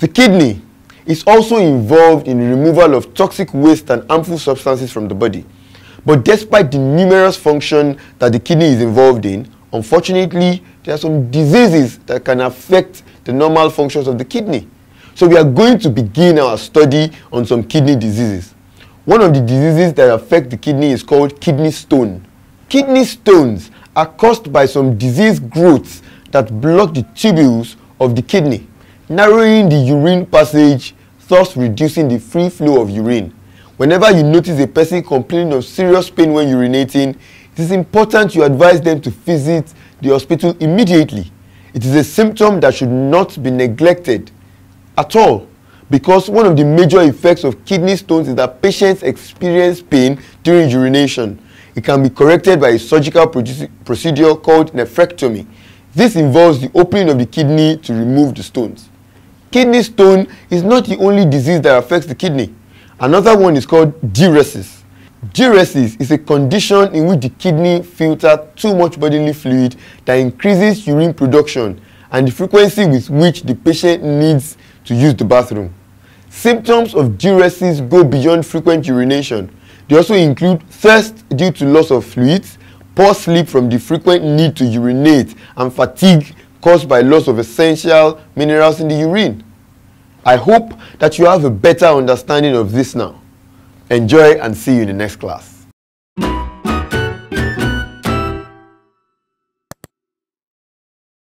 The kidney is also involved in the removal of toxic waste and harmful substances from the body. But despite the numerous functions that the kidney is involved in, unfortunately, there are some diseases that can affect the normal functions of the kidney. So we are going to begin our study on some kidney diseases. One of the diseases that affect the kidney is called kidney stone. Kidney stones are caused by some disease growths that block the tubules of the kidney, narrowing the urine passage, thus reducing the free flow of urine. Whenever you notice a person complaining of serious pain when urinating, it is important you advise them to visit the hospital immediately. It is a symptom that should not be neglected at all because one of the major effects of kidney stones is that patients experience pain during urination. It can be corrected by a surgical procedure called nephrectomy. This involves the opening of the kidney to remove the stones. Kidney stone is not the only disease that affects the kidney. Another one is called diuresis. Diuresis is a condition in which the kidney filters too much bodily fluid that increases urine production and the frequency with which the patient needs to use the bathroom. Symptoms of diuresis go beyond frequent urination. They also include thirst due to loss of fluids, poor sleep from the frequent need to urinate, and fatigue caused by loss of essential minerals in the urine. I hope that you have a better understanding of this now. Enjoy and see you in the next class.